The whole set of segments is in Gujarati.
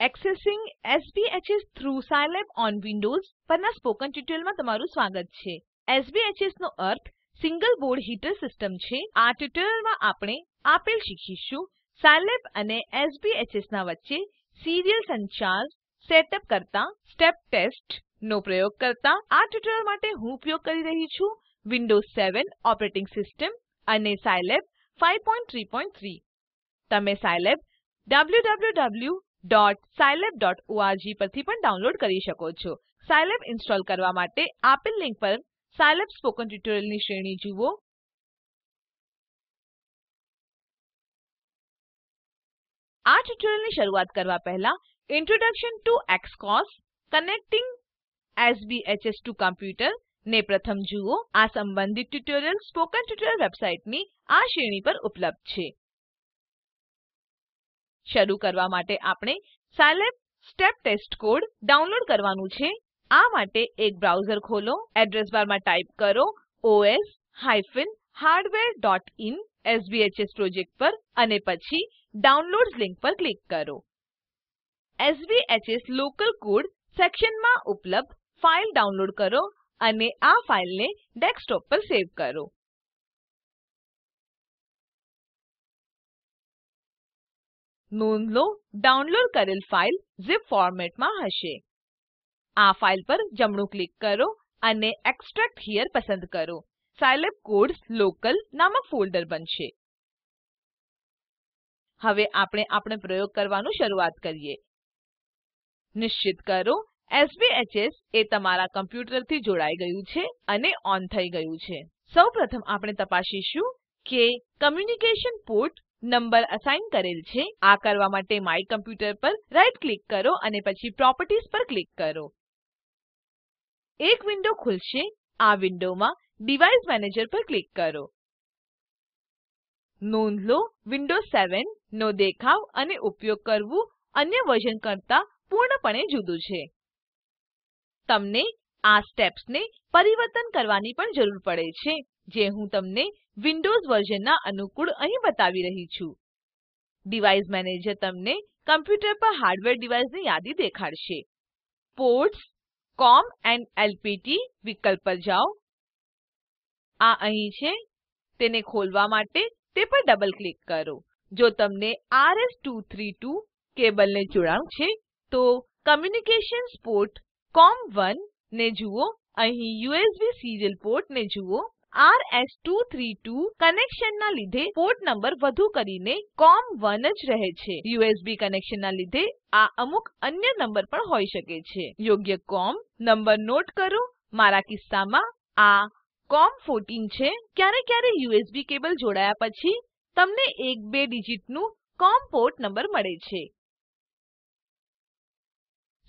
Accessing SBHS through Scilab on Windows પરના સ્પોકન ટ્યુટોરીયલમાં તમારું સ્વાગત છે. SBHS નો અર્થ સિંગલ બોર્ડ હીટર સિસ્ટમ છે. આ ટ્યુટોરીયલમાં આપણે આપેલ શીખીશું સાયલેબ અને SBHS ના વચ્ચે સીરીયલ સંચાર, સેટઅપ કરતા, સ્ટેપ ટેસ્ટ નો પ્રયોગ કરતા. આ ટ્યુટોરીયલ માટે હું ઉપયોગ કરી રહી છું વિન્ડોઝ 7 ઓપરેટિંગ સિસ્ટમ અને સાયલેબ 533 તમે સાયલેબ www.scilab.org પરથી પણ ડાઉનલોડ કરી શકો છો. સાયલેબ ઇન્સ્ટોલ કરવા માટે આપેલ લિંક પર સાયલેબ સ્પોકન ટ્યુટોરિયલની શ્રેણી જુઓ. આ ટ્યુટોરીયલની શરૂઆત કરવા પહેલા introduction to Xcos connecting SBHS to computer ને પ્રથમ જુઓ. આ સંબંધિત ટ્યુટોરીયલ સ્પોકન ટ્યુટોરીયલ વેબસાઇટની આ શ્રેણી પર ઉપલબ્ધ છે. શરૂ કરવા માટે આપણે Scilab step test code download કરવાનું છે. આ માટે એક બ્રાઉઝર ખોલો, એડ્રેસ બારમાં ટાઈપ કરો os hardware.in એસબીએચએસ પ્રોજેક્ટ પર અને પછી ડાઉનલોડ્સ લિંક પર ક્લિક કરો. SBHS લોકલ કોડ સેક્શનમાં ઉપલબ્ધ ફાઈલ ડાઉનલોડ કરો અને આ ફાઈલને ડેસ્કટોપ પર સેવ કરો. નોંધ લો, ડાઉનલોડ કરેલ ફાઈલ zip ફોર્મેટમાં હશે. આ ફાઈલ પર જમણું ક્લિક કરો અને એક્સટ્રેક્ટ હિયર પસંદ કરો. સાયલેબ કોડ્સ લોકલ નામક ફોલ્ડર બનશે. હવે આપણે આપણે પ્રયોગ કરવાનું શરૂઆત કરીએ. નિશ્ચિત કરો એસબીએચએસ એ તમારા કમ્પ્યુટરથી જોડાઈ ગયું છે અને ઓન થઈ ગયું છે. સૌપ્રથમ આપણે તપાસીશું કે કમ્યુનિકેશન પોર્ટ નંબર અસાઇન કરેલ છે. આ કરવા માટે માય કમ્પ્યુટર પર રાઇટ ક્લિક કરો અને પછી પ્રોપર્ટીઝ પર ક્લિક કરો. એક વિન્ડો ખુલશે. આ વિન્ડોમાં ડિવાઇસ મેનેજર પર ક્લિક કરો. નોંધ લો વિન્ડોઝ 7 નો દેખાવ અને ઉપયોગ કરવું અન્ય વર્ઝન કરતા પૂર્ણપણે જુદું છે. તમને આ સ્ટેપ્સને પરિવર્તન કરવાની પણ જરૂર પડે છે, જે હું તમને વિન્ડોઝ વર્ઝનના અનુકૂળ અહીં બતાવી રહી છું. ડિવાઇસ મેનેજર તમને કમ્પ્યુટર પર હાર્ડવેર ડિવાઇસની યાદી દેખાડશે. પોર્ટ્સ, કોમ એન્ડ એલપીટી વિકલ્પ પર જાઓ. આ અહીં છે. તેને ખોલવા માટે તે પર ડબલ ક્લિક કરો. જો તમને RS232 કેબલને જોડાણ છે, તો કમ્યુનિકેશન્સ પોર્ટ COM1 ને જુઓ. અહીં યુએસબી સીરીયલ પોર્ટ ને જુઓ. RS232 કનેક્શનના લીધે પોર્ટ નંબર વધુ કરીને COM1 જ રહે છે. યુએસબી કનેક્શનના લીધે આ અમુક અન્ય નંબર પણ હોઈ શકે છે. યોગ્ય COM નંબર નોટ કરો. મારા કિસ્સામાં આ COM14 છે. ક્યારે ક્યારે USB કેબલ જોડાયા પછી તમને એક બે ડિજિટનું COM પોર્ટ નંબર મળે છે.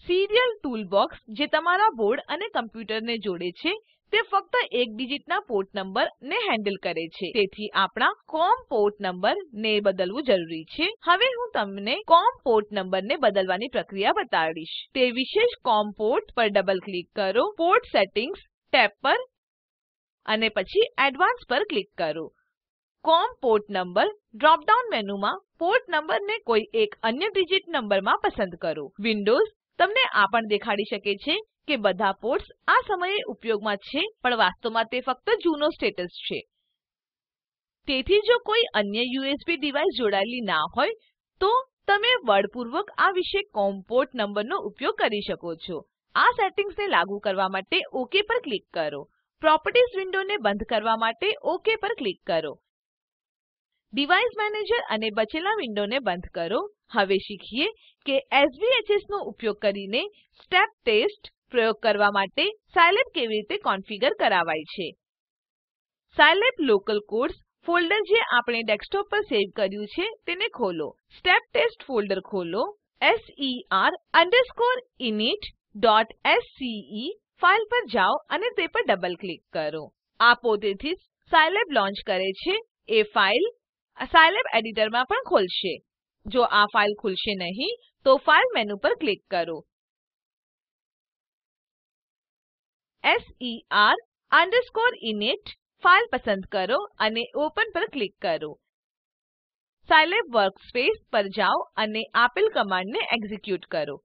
સીરીયલ ટૂલબોક્સ જે તમારા બોર્ડ અને કમ્પ્યુટરને જોડે છે તે ફક્ત એક ડિજિટના પોર્ટ નંબર ને હેન્ડલ કરે છે. તેથી આપણા કોમ પોર્ટ નંબર ને બદલવું જરૂરી છે. હવે હું તમને કોમ પોર્ટ નંબર ને બદલવાની પ્રક્રિયા બતાડીશ. તે વિશેષ કોમ પોર્ટ પર ડબલ ક્લિક કરો, પોર્ટ સેટિંગ્સ ટેબ પર, અને પછી એડવાન્સ પર ક્લિક કરો. COM port number drop down મેનુમાં પોર્ટ નંબરને કોઈ એક અન્ય ડિજિટ નંબરમાં પસંદ કરો. વિન્ડોઝ તમને આ પણ દેખાડી શકે છે કે બધા પોર્ટ્સ આ સમયે ઉપયોગમાં છે, પણ વાસ્તવમાં તે ફક્ત જૂનો સ્ટેટસ છે. તેથી જો કોઈ અન્ય USB ડિવાઇસ જોડાયેલી ના હોય, તો તમે બળપૂર્વક આ વિશે કોમ પોર્ટ નંબરનો ઉપયોગ કરી શકો છો. આ સેટિંગ્સને લાગુ કરવા માટે ઓકે પર ક્લિક કરો. પ્રોપર્ટીઝ વિન્ડોને બંધ કરવા માટે ઓકે પર ક્લિક કરો. ડિવાઇસ મેનેજર અને બચેલા વિન્ડોને બંધ કરો. હવે શીખીએ કે એસબીએચએસ નો ઉપયોગ કરીને સ્ટેપ ટેસ્ટ પ્રયોગ કરવા માટે સાયલેબ કેવી રીતે કોન્ફિગર કરાવાય છે? સાયલેબ લોકલ કોડ્સ ફોલ્ડર જે આપણે ડેસ્કટોપ પર સેવ કર્યું છે તેને ખોલો. સ્ટેપ ટેસ્ટ ફોલ્ડર ખોલો. Ser initસ્કે ફાઇલ પર જાઓ અને તે પર ડબલ ક્લિક કરો. આ પોતેથી જ સાયલેબ લોન્ચ કરે છે. એ ફાઇલ સાયલેબ એડિટરમાં પણ ખોલશે. જો આ ફાઇલ ખુલશે નહીં, તો ફાઇલ મેનુ પર ક્લિક કરો. Ser init ફાઈલ પસંદ કરો અને ઓપન પર ક્લિક કરો. સાયલેબ વર્કસ્પેસ પર જાઓ અને આપેલ કમાન્ડને એક્ઝીક્યુટ કરો.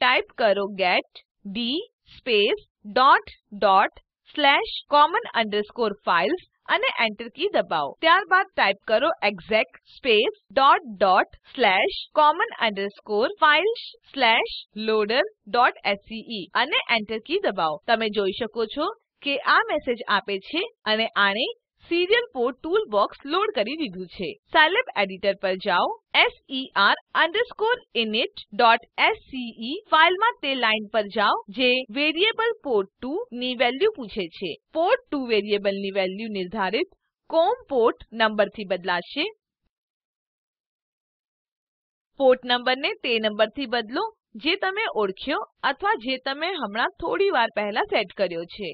ટાઈપ કરો get d space dot dot slash common underscore files અને Enter કી દબાવો. ત્યારબાદ ટાઈપ કરો exec space dot dot slash common underscore files slash loader dot sce અને Enter કી દબાવો. તમે જોઈ શકો છો કે આ મેસેજ આપે છે અને આણે serial port tool box load કરી દીધું છે. સાયલેબ એડિટર પર જાઓ. Ser initસ્કે ફાઈલમાં તે લાઈન પર જાઓ જે વેરિયેબલ પોર્ટ2 ની વેલ્યુ પૂછે છે. પોર્ટ2 વેરીએબલની વેલ્યુ નિર્ધારિત કોમ પોર્ટ નંબરથી બદલાશે. પોર્ટ નંબરને તે નંબરથી બદલો જે તમે ઓળખ્યો અથવા જે તમે હમણાં થોડી વાર પહેલા સેટ કર્યો છે.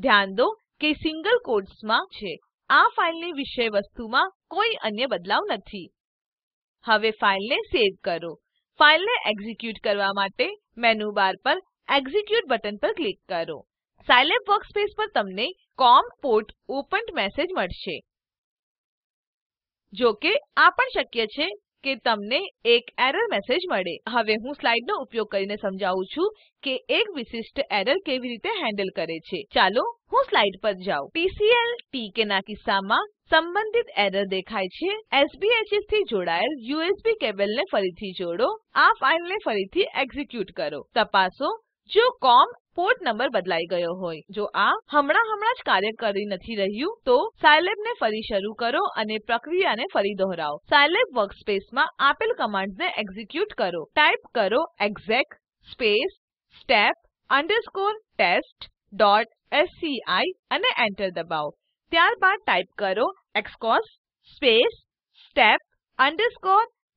ધ્યાન દો કે સિંગલ કોટ્સમાં છે. આ ફાઈલની વિષયવસ્તુમાં કોઈ અન્ય બદલાવ નથી. હવે ફાઈલને સેવ કરો. ફાઈલને એક્ઝિક્યુટ કરવા માટે મેનુ બાર પર એક્ઝિક્યુટ બટન પર ક્લિક કરો. સાયલેબ વર્કસ્પેસ પર તમને કોમ પોર્ટ ઓપન્ડ મેસેજ મળશે. જો કે આ પણ શક્ય છે કે તમને એક એરર મેસેજ મળે. હવે હું સ્લાઇડનો ઉપયોગ કરીને સમજાવું છું કે એક વિશિષ્ટ એરર કેવી રીતે હેન્ડલ કરે છે. ચાલો હું સ્લાઇડ પર જાઉં. TCL ના કિસ્સામાં સંબંધિત એરર દેખાય છે. SBHS થી જોડાયેલ યુએસબી કેબલને ફરીથી જોડો. આ ફાઈલને ફરીથી એક્ઝિક્યુટ કરો. તપાસો. જો કોમ પોર્ટ નંબર બદલાઈ ગયો હોય. જો આ હમણાં હમણાં જ કાર્ય કરી નથી રહ્યું, તો સાયલેબને ફરી શરૂ કરો અને પ્રક્રિયાને ફરી દોહરાવો. સાયલેબ વર્કસ્પેસમાં આપેલ કમાન્ડ્સને એક્ઝિક્યુટ કરો. ટાઈપ કરો exec space step test dot sci અને એન્ટર દબાવો. ત્યારબાદ ટાઈપ કરો Xcos space step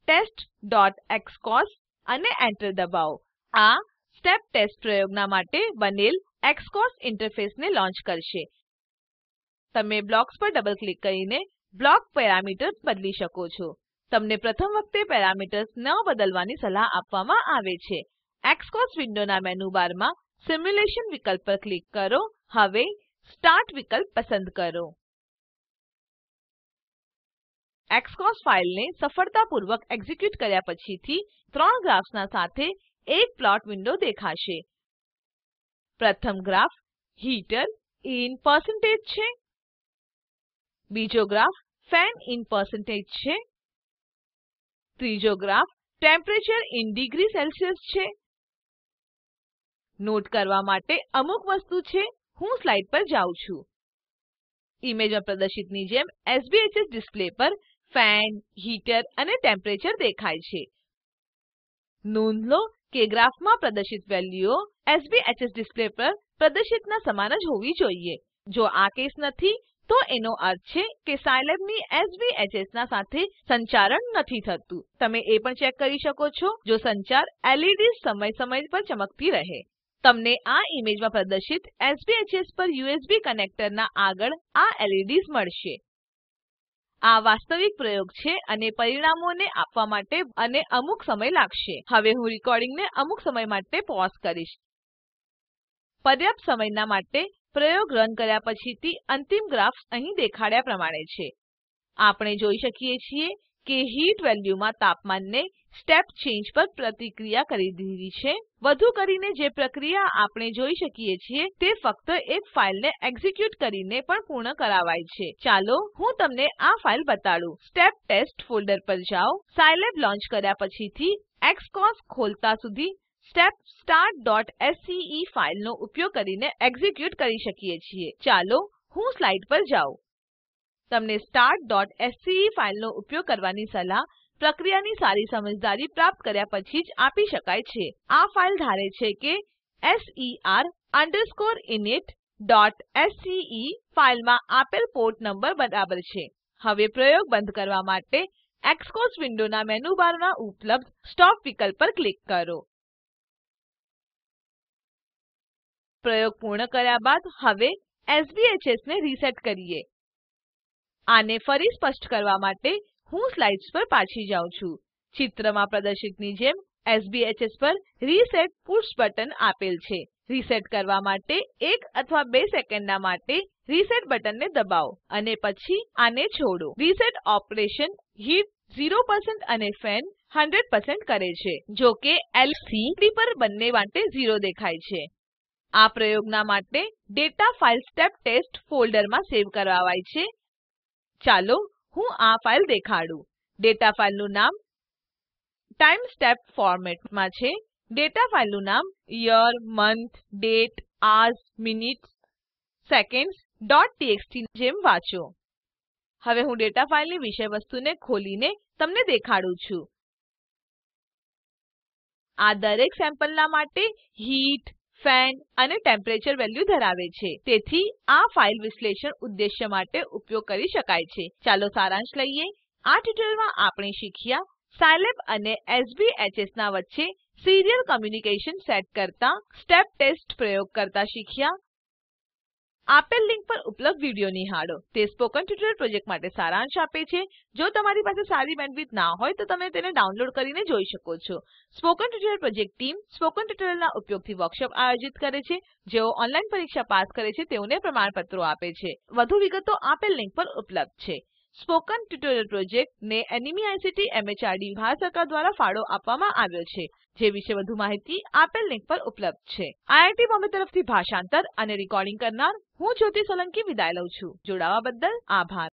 test dot Xcos અને એન્ટર દબાવો. આ સ્ટેપ ટેસ્ટ પ્રયોગના માટે બનેલ એક્સકોસ ઇન્ટરફેસને લોન્ચ કરશે. તમે બ્લોક્સ પર ડબલ ક્લિક કરીને બ્લોક પેરામીટર્સ બદલી શકો છો. તમને પ્રથમ વખતે પેરામીટર્સ ન બદલવાની સલાહ આપવામાં આવે છે. એક્સકોસ વિન્ડોના મેનુ બારમાં સિમ્યુલેશન વિકલ્પ પર ક્લિક કરો. હવે સ્ટાર્ટ વિકલ્પ પસંદ કરો. એક્સકોસ ફાઈલને સફળતાપૂર્વક એક્ઝિક્યુટ કર્યા પછીથી ત્રણ ગ્રાફ્સના સાથે એક પ્લોટ વિન્ડો દેખાશે. પ્રથમ ગ્રાફ હીટર ઇન પર્સન્ટેજ છે. બીજો ગ્રાફ ફેન ઇન પર્સન્ટેજ છે. ત્રીજો graph temperature in degree Celsius છે. નોટ કરવા માટે અમુક વસ્તુ છે. હું સ્લાઇડ પર જાઉં છું. ઈમેજમાં પ્રદર્શિતની જેમ એસબીએચએસ ડિસ્પ્લે પર ફેન, હીટર અને ટેમ્પરેચર દેખાય છે. નોંધ લો કે ગ્રાફમાં પ્રદર્શિત વેલ્યુઓ એસબીએચએસ ડિસ્પ્લે પર પ્રદર્શિતના સમાન જ હોવી જોઈએ. જો આ કેસ નથી, તો એનો અર્થ છે કે સાયલેબની એસબીએચએસ ના સાથે સંચારણ નથી થતું. તમે એ પણ ચેક કરી શકો છો, જો સંચાર એલઈડી સમય સમય પર ચમકતી રહે. તમને આ ઈમેજમાં પ્રદર્શિત એસબીએચએસ પર યુએસબી કનેક્ટરના આગળ આ LEDs મળશે. આ વાસ્તવિક પ્રયોગ છે અને પરિણામોને આપવા માટે અને અમુક સમય લાગશે. હવે હું રેકોર્ડિંગને અમુક સમય માટે પોઝ કરીશ. પર્યાપ્ત સમયના માટે પ્રયોગ રન કર્યા પછીથી અંતિમ ગ્રાફ્સ અહીં દેખાડ્યા પ્રમાણે છે. આપણે જોઈ શકીએ છીએ કે હીટ વેલ્યુમાં તાપમાનને સ્ટેપ ચેન્જ પર પ્રતિક્રિયા કરી દીધી છે. વધુ કરીને જે પ્રક્રિયા આપણે જોઈ શકીએ છીએ તે ફક્ત એક ફાઇલને એક્ઝિક્યુટ કરીને પણ પૂર્ણ કરાવાય છે. ચાલો હું તમને આ ફાઇલ બતાડું. સ્ટેપ ટેસ્ટ ફોલ્ડર પર જાઓ. સાયલેબ લોન્ચ કર્યા પછીથી xcos ખોલતા સુધી step start.sce ફાઇલનો ઉપયોગ કરીને એક્ઝિક્યુટ કરી શકીએ છીએ. ચાલો હું સ્લાઇડ પર જાઉં. તમને start.sce ફાઇલનો ઉપયોગ કરવાની સલાહ પ્રક્રિયાની સારી સમજદારી પ્રાપ્ત કર્યા પછી જ આપી શકાય છે. આ ફાઇલ ધારે છે કે ser initસ્કે ફાઇલમાં આપેલ પોર્ટ નંબર બરાબર છે. હવે પ્રયોગ બંધ કરવા માટે એક્સકોસ વિન્ડોના મેનુ બારમાં ઉપલબ્ધ સ્ટોપ વિકલ્પ પર ક્લિક કરો. પ્રયોગ પૂર્ણ કર્યા બાદ હવે SBHS ને રીસેટ કરીએ. આને ફરી સ્પષ્ટ કરવા માટે હું સ્લાઇડ્સ પર પાછી જાઉં છું. ચિત્રમાં પ્રદર્શિતની જેમ એસબીએચએસ પર રીસેટ પુશ બટન આપેલ છે. રીસેટ કરવા માટે એક અથવા બે સેકન્ડના માટે રીસેટ બટનને દબાવો અને પછી આને છોડો. રીસેટ ઓપરેશન હીટ 0% અને ફેન 100% કરે છે, જો કે એલસીડી પર બંને માટે 0 દેખાય છે. આ પ્રયોગના માટે ડેટા ફાઇલ સ્ટેપ ટેસ્ટ ફોલ્ડરમાં સેવ કરવાવાય છે. ચાલો હું આ ફાઇલ દેખાડું. ડેટા ફાઇલનું નામ ટાઈમ સ્ટેપ ફોર્મેટમાં છે. ડેટા ફાઇલનું નામ year, month, date hours minutes seconds txt જેમ વાંચો. હવે હું ડેટા ફાઇલની વિષયવસ્તુને ખોલીને તમને દેખાડું છું. આ દરેક સેમ્પલના માટે હીટ ફેન અને ટેમ્પરેચર વેલ્યુ ધરાવે છે. તેથી આ ફાઈલ વિશ્લેષણ ઉદ્દેશ્ય માટે ઉપયોગ કરી શકાય છે. ચાલો સારાંશ લઈએ. આ ટ્યુટોરીયલમાં આપણે શીખ્યા સાયલેબ અને એસપીએચએસ ના વચ્ચે સીરીયલ કમ્યુનિકેશન સેટ કરતા સ્ટેપ ટેસ્ટ પ્રયોગ કરતા શીખ્યા. આપેલ લીંક પર ઉપલબ્ધ વીડિયો નિહાળો. તે સ્પોકન ટ્યુટોરીયલ પ્રોજેક્ટ માટે સારાંશ આપે છે. જો તમારી પાસે સારી બેન્ડવિડ્થ ના હોય તો તમે તેને ડાઉનલોડ કરીને જોઈ શકો છો. Spoken tutorial project team spoken ટ્યુટોરીયલના ઉપયોગથી વર્કશોપ આયોજિત કરે છે. જેઓ ઓનલાઈન પરીક્ષા પાસ કરે છે તેઓને પ્રમાણપત્રો આપે છે. વધુ વિગતો આપેલ લીંક પર ઉપલબ્ધ છે. સ્પોકન ટ્યુટોરિયલ પ્રોજેક્ટ ને એનએમઈઆઈસીટી એમએચઆરડી સરકાર દ્વારા ફાળો આપવામાં આવ્યો છે, જે વિશે વધુ માહિતી આપેલ લિંક પર ઉપલબ્ધ છે. આઈઆઈટી બોમ્બે તરફથી ભાષાંતર અને રેકોર્ડિંગ કરનાર હું જ્યોતિ સોલંકી વિદાય લઉં છું. જોડાવા બદલ આભાર.